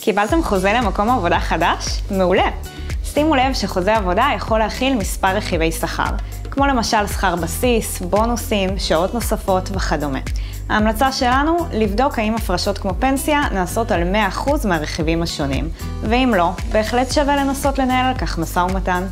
קיבלתם חוזה למקום עבודה חדש? מעולה. שימו לב שחוזה עבודה יכול להכיל מספר רכיבי שכר, כמו למשל שכר בסיס, בונוסים, שעות נוספות וכדומה. ההמלצה שלנו, לבדוק האם הפרשות כמו פנסיה נעשות על 100% מהרכיבים השונים, ואם לא, בהחלט שווה לנסות לנהל על כך משא ומתן.